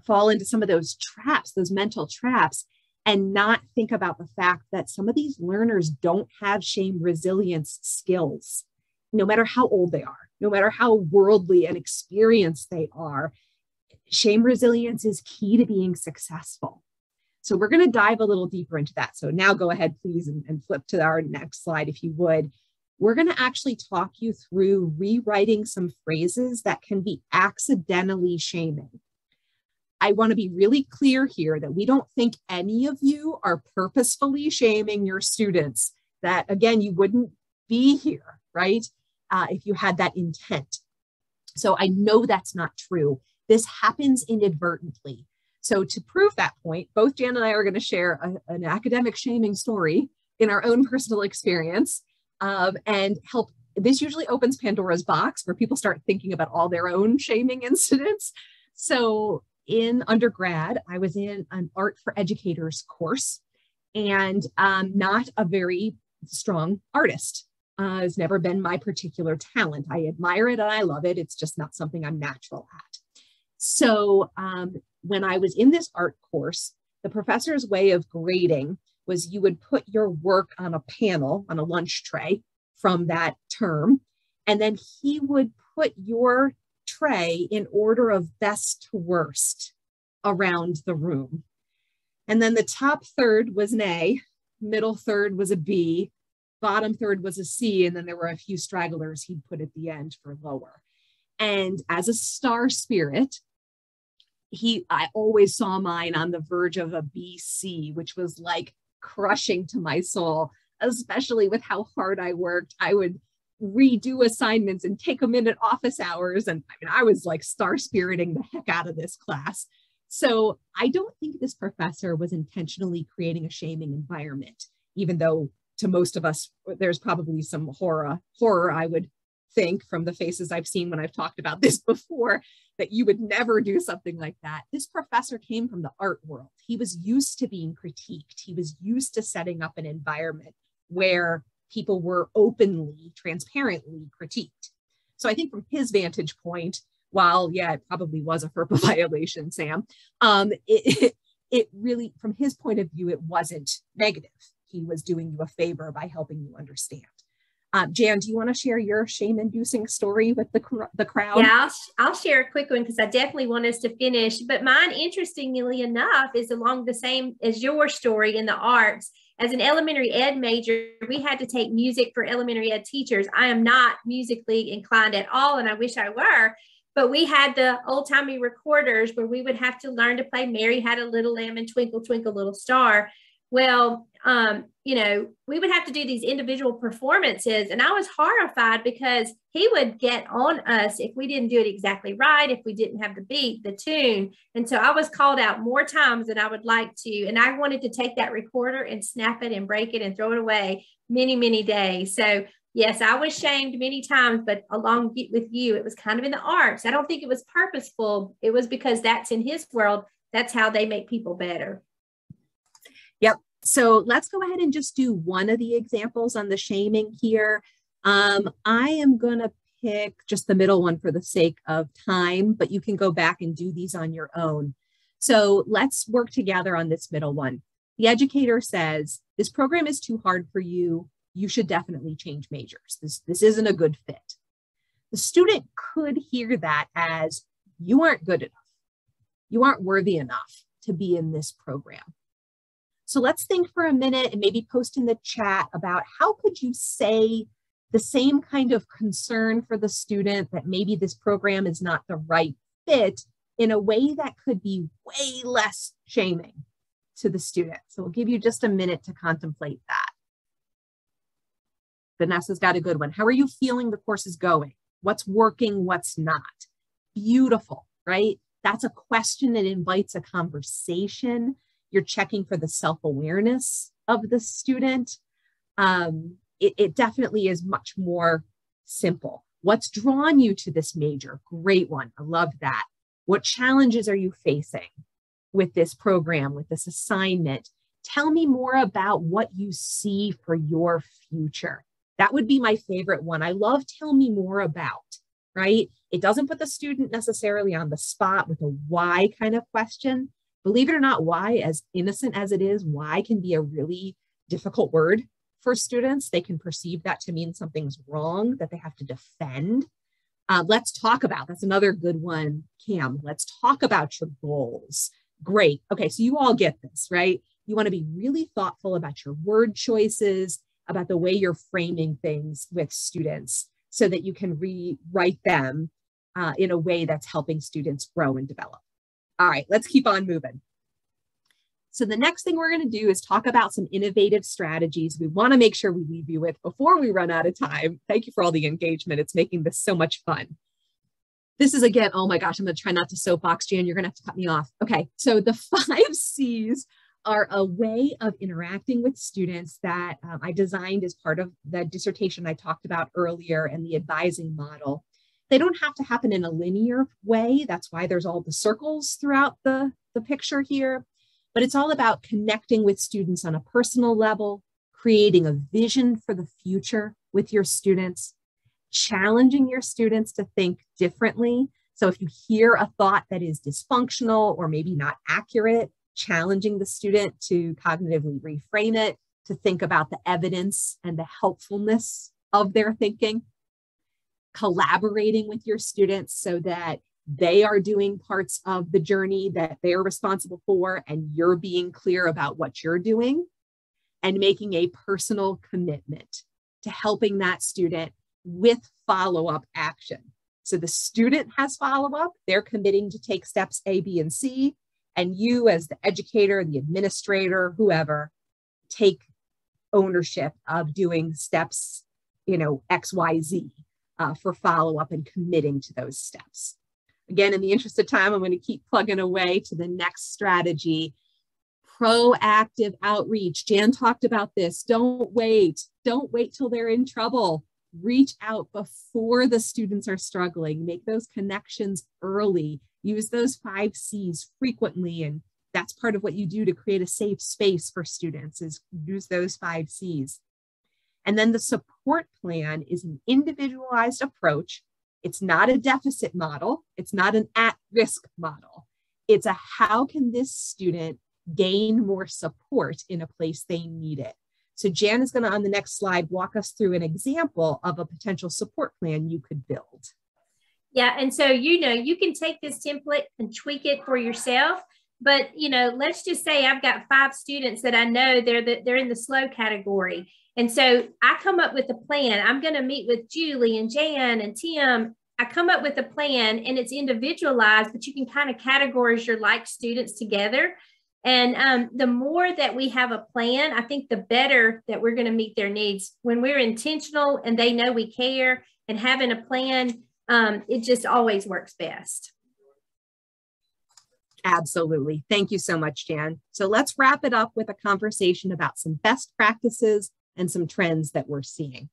fall into some of those traps those mental traps and not think about the fact that some of these learners don't have shame resilience skills no matter how old they are, no matter how worldly and experienced they are, shame resilience is key to being successful. So we're going to dive a little deeper into that. So now go ahead, please, and, and flip to our next slide if you would. We're going to actually talk you through rewriting some phrases that can be accidentally shaming. I want to be really clear here that we don't think any of you are purposefully shaming your students, that again, you wouldn't be here, right? uh, if you had that intent. So I know that's not true. This happens inadvertently. So to prove that point, both Jan and I are going to share a, an academic shaming story in our own personal experience um, and help. This usually opens Pandora's box where people start thinking about all their own shaming incidents. So in undergrad, I was in an art for educators course and um, not a very strong artist uh, has never been my particular talent. I admire it and I love it. It's just not something I'm natural at. So um, when I was in this art course, the professor's way of grading was you would put your work on a panel, on a lunch tray from that term, and then he would put your tray in order of best to worst around the room. And then the top third was an A, middle third was a B, bottom third was a C, and then there were a few stragglers he'd put at the end for lower. And as a star spirit, he I always saw mine on the verge of a BC, which was like crushing to my soul, especially with how hard I worked. I would redo assignments and take them in at office hours. And I mean, I was like star spiriting the heck out of this class. So I don't think this professor was intentionally creating a shaming environment, even though to most of us, there's probably some horror, horror, I would think from the faces I've seen when I've talked about this before, that you would never do something like that. This professor came from the art world. He was used to being critiqued. He was used to setting up an environment where people were openly, transparently critiqued. So I think from his vantage point, while yeah, it probably was a FERPA violation, Sam, um, it, it, it really, from his point of view, it wasn't negative. He was doing you a favor by helping you understand. Um, Jan, do you want to share your shame-inducing story with the the crowd? Yeah, I'll, I'll share a quick one because I definitely want us to finish. But mine, interestingly enough, is along the same as your story in the arts. As an elementary ed major, we had to take music for elementary ed teachers. I am not musically inclined at all, and I wish I were. But we had the old timey recorders where we would have to learn to play Mary Had a Little Lamb and Twinkle, Twinkle, Little Star. Well, um, you know, we would have to do these individual performances. And I was horrified because he would get on us if we didn't do it exactly right, if we didn't have the beat, the tune. And so I was called out more times than I would like to. And I wanted to take that recorder and snap it and break it and throw it away many, many days. So, yes, I was shamed many times, but along with you, it was kind of in the arts. I don't think it was purposeful. It was because that's in his world, that's how they make people better. So let's go ahead and just do one of the examples on the shaming here. Um, I am going to pick just the middle one for the sake of time, but you can go back and do these on your own. So let's work together on this middle one. The educator says, this program is too hard for you. You should definitely change majors. This, this isn't a good fit. The student could hear that as, you aren't good enough. You aren't worthy enough to be in this program. So let's think for a minute and maybe post in the chat about how could you say the same kind of concern for the student that maybe this program is not the right fit in a way that could be way less shaming to the student. So we'll give you just a minute to contemplate that. Vanessa's got a good one. How are you feeling the course is going? What's working, what's not? Beautiful, right? That's a question that invites a conversation you're checking for the self-awareness of the student. Um, it, it definitely is much more simple. What's drawn you to this major? Great one. I love that. What challenges are you facing with this program, with this assignment? Tell me more about what you see for your future. That would be my favorite one. I love tell me more about, right? It doesn't put the student necessarily on the spot with a why kind of question, believe it or not, why, as innocent as it is, why can be a really difficult word for students. They can perceive that to mean something's wrong, that they have to defend. Uh, let's talk about that's another good one, Cam. Let's talk about your goals. Great. Okay, so you all get this, right? You want to be really thoughtful about your word choices, about the way you're framing things with students so that you can rewrite them uh, in a way that's helping students grow and develop. All right, let's keep on moving. So the next thing we're going to do is talk about some innovative strategies we want to make sure we leave you with before we run out of time. Thank you for all the engagement. It's making this so much fun. This is again, oh my gosh, I'm going to try not to soapbox, Jan. You're going to have to cut me off. Okay, so the five C's are a way of interacting with students that um, I designed as part of the dissertation I talked about earlier and the advising model. They don't have to happen in a linear way. That's why there's all the circles throughout the, the picture here. But it's all about connecting with students on a personal level, creating a vision for the future with your students, challenging your students to think differently. So if you hear a thought that is dysfunctional or maybe not accurate, challenging the student to cognitively reframe it, to think about the evidence and the helpfulness of their thinking collaborating with your students so that they are doing parts of the journey that they're responsible for, and you're being clear about what you're doing, and making a personal commitment to helping that student with follow up action. So the student has follow up, they're committing to take steps A, B, and C. And you, as the educator, the administrator, whoever, take ownership of doing steps, you know, X, Y, Z uh, for follow up and committing to those steps. Again, in the interest of time, I'm going to keep plugging away to the next strategy. Proactive outreach. Jan talked about this. Don't wait. Don't wait till they're in trouble. Reach out before the students are struggling. Make those connections early. Use those five C's frequently. And that's part of what you do to create a safe space for students is use those five C's. And then the support plan is an individualized approach it's not a deficit model. It's not an at risk model. It's a how can this student gain more support in a place they need it. So Jan is going to, on the next slide, walk us through an example of a potential support plan you could build. Yeah, and so, you know, you can take this template and tweak it for yourself. But, you know, let's just say I've got five students that I know they're, the, they're in the slow category. And so I come up with a plan. I'm going to meet with Julie and Jan and Tim. I come up with a plan and it's individualized, but you can kind of categorize your like students together. And um, the more that we have a plan, I think the better that we're going to meet their needs. When we're intentional and they know we care and having a plan, um, it just always works best. Absolutely. Thank you so much, Jan. So let's wrap it up with a conversation about some best practices and some trends that we're seeing.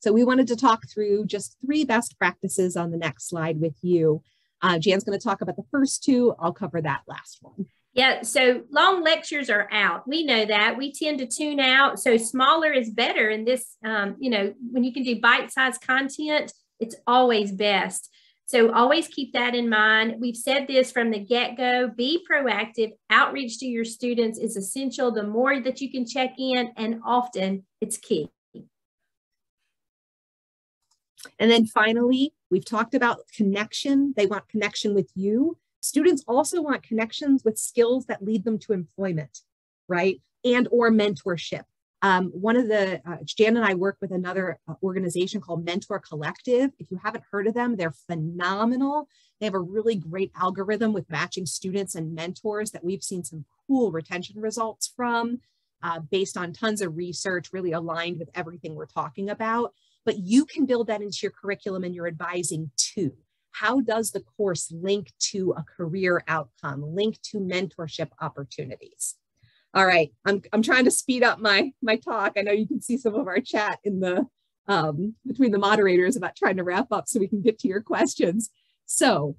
So we wanted to talk through just three best practices on the next slide with you. Uh, Jan's going to talk about the first two. I'll cover that last one. Yeah, so long lectures are out. We know that. We tend to tune out. So smaller is better. And this, um, you know, when you can do bite-sized content, it's always best. So always keep that in mind. We've said this from the get go be proactive. Outreach to your students is essential. The more that you can check in, and often it's key. And then finally, we've talked about connection. They want connection with you. Students also want connections with skills that lead them to employment, right? And or mentorship. Um, one of the, uh, Jan and I work with another uh, organization called Mentor Collective. If you haven't heard of them, they're phenomenal. They have a really great algorithm with matching students and mentors that we've seen some cool retention results from uh, based on tons of research, really aligned with everything we're talking about. But you can build that into your curriculum and your advising too. How does the course link to a career outcome, link to mentorship opportunities? All right, I'm, I'm trying to speed up my, my talk. I know you can see some of our chat in the um, between the moderators about trying to wrap up so we can get to your questions. So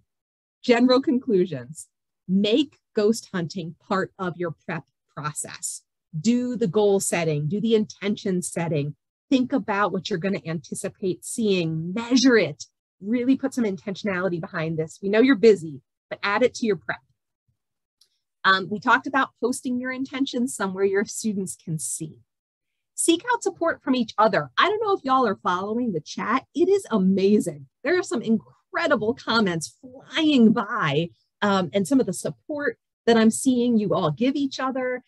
general conclusions, make ghost hunting part of your prep process. Do the goal setting, do the intention setting, think about what you're going to anticipate seeing, measure it, really put some intentionality behind this. We know you're busy, but add it to your prep. Um, we talked about posting your intentions somewhere your students can see. Seek out support from each other. I don't know if y'all are following the chat. It is amazing. There are some incredible comments flying by um, and some of the support that I'm seeing you all give each other.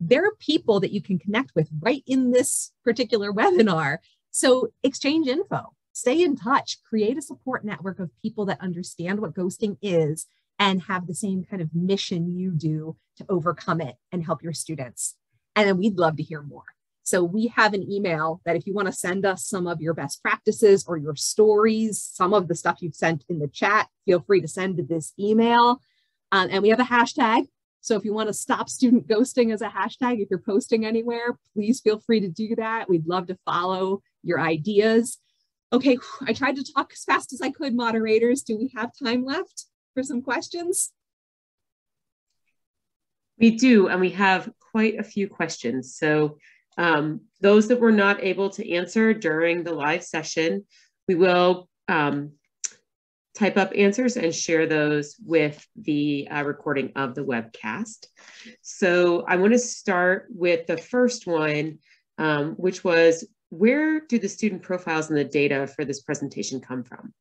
There are people that you can connect with right in this particular webinar. So exchange info, stay in touch, create a support network of people that understand what ghosting is and have the same kind of mission you do to overcome it and help your students. And then we'd love to hear more. So we have an email that if you want to send us some of your best practices or your stories, some of the stuff you've sent in the chat, feel free to send this email. Um, and we have a hashtag. So if you want to stop student ghosting as a hashtag, if you're posting anywhere, please feel free to do that. We'd love to follow your ideas. Okay, I tried to talk as fast as I could, moderators. Do we have time left? For some questions? We do, and we have quite a few questions. So um, those that we're not able to answer during the live session, we will um, type up answers and share those with the uh, recording of the webcast. So I want to start with the first one, um, which was where do the student profiles and the data for this presentation come from?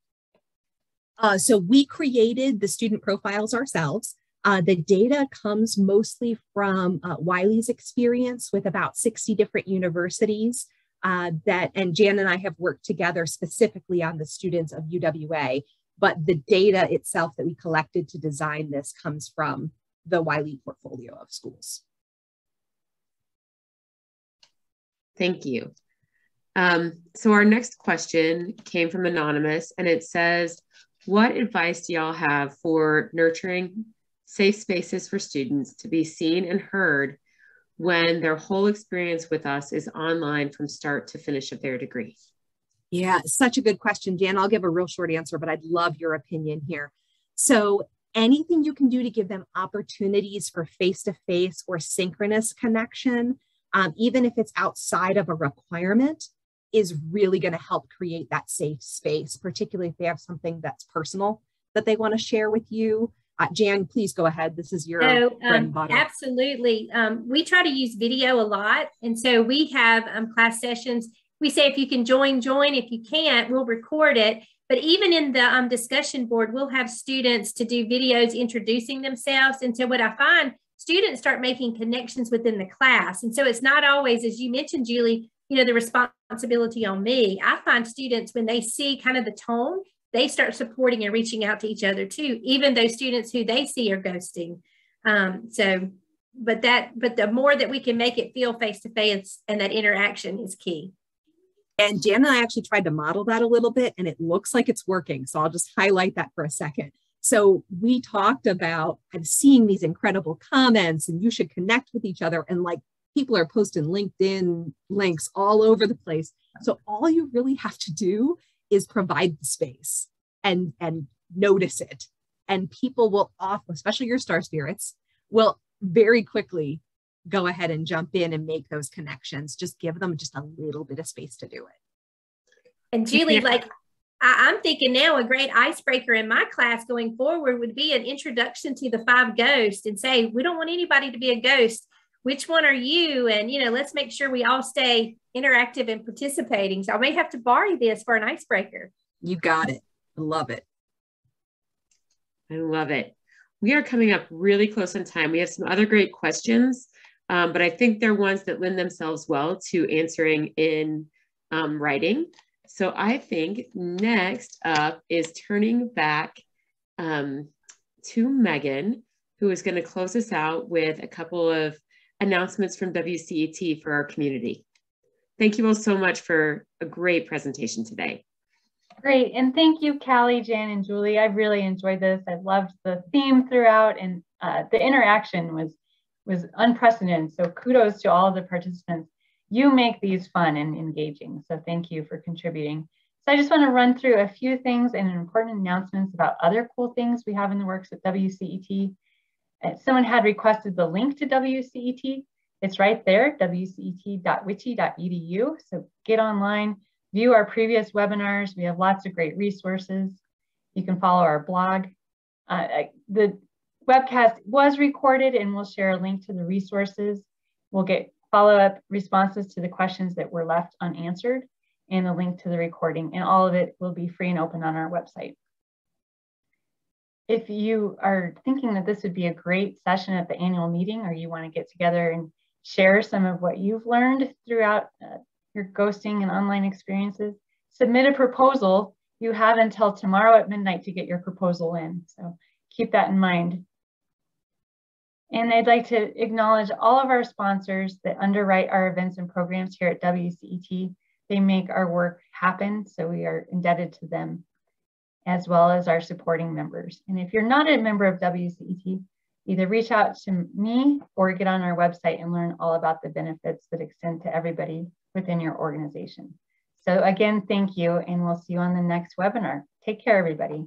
Uh, so we created the student profiles ourselves. Uh, the data comes mostly from uh, Wiley's experience with about 60 different universities uh, that, and Jan and I have worked together specifically on the students of UWA, but the data itself that we collected to design this comes from the Wiley portfolio of schools. Thank you. Um, so our next question came from Anonymous and it says, what advice do y'all have for nurturing safe spaces for students to be seen and heard when their whole experience with us is online from start to finish of their degree? Yeah, such a good question, Jan. I'll give a real short answer, but I'd love your opinion here. So, anything you can do to give them opportunities for face to face or synchronous connection, um, even if it's outside of a requirement, is really going to help create that safe space, particularly if they have something that's personal that they want to share with you. Uh, Jan, please go ahead. This is your so, um, Absolutely. Um, we try to use video a lot. And so we have um, class sessions. We say if you can join, join. If you can't, we'll record it. But even in the um, discussion board, we'll have students to do videos introducing themselves. And so what I find, students start making connections within the class. And so it's not always, as you mentioned, Julie, you know, the responsibility on me. I find students when they see kind of the tone they start supporting and reaching out to each other too, even those students who they see are ghosting. Um, so, but that, but the more that we can make it feel face to face and that interaction is key. And Jan and I actually tried to model that a little bit and it looks like it's working. So I'll just highlight that for a second. So we talked about seeing these incredible comments and you should connect with each other. And like people are posting LinkedIn links all over the place. So all you really have to do is provide the space and and notice it and people will off especially your star spirits will very quickly go ahead and jump in and make those connections just give them just a little bit of space to do it and julie yeah. like I, i'm thinking now a great icebreaker in my class going forward would be an introduction to the five ghosts and say we don't want anybody to be a ghost which one are you? And, you know, let's make sure we all stay interactive and participating. So I may have to borrow this for an icebreaker. You got it. I love it. I love it. We are coming up really close on time. We have some other great questions, um, but I think they're ones that lend themselves well to answering in um, writing. So I think next up is turning back um, to Megan, who is going to close us out with a couple of announcements from WCET for our community. Thank you all so much for a great presentation today. Great, and thank you, Callie, Jan, and Julie. I really enjoyed this. I loved the theme throughout, and uh, the interaction was was unprecedented. So kudos to all the participants. You make these fun and engaging. So thank you for contributing. So I just want to run through a few things and important announcements about other cool things we have in the works at WCET someone had requested the link to WCET. It's right there, wcet.wiche.edu. So get online, view our previous webinars. We have lots of great resources. You can follow our blog. Uh, the webcast was recorded and we'll share a link to the resources. We'll get follow-up responses to the questions that were left unanswered and the link to the recording. And all of it will be free and open on our website if you are thinking that this would be a great session at the annual meeting or you want to get together and share some of what you've learned throughout uh, your ghosting and online experiences, submit a proposal. You have until tomorrow at midnight to get your proposal in. So keep that in mind. And I'd like to acknowledge all of our sponsors that underwrite our events and programs here at WCET. They make our work happen, so we are indebted to them as well as our supporting members. And if you're not a member of WCET, either reach out to me or get on our website and learn all about the benefits that extend to everybody within your organization. So again, thank you, and we'll see you on the next webinar. Take care, everybody.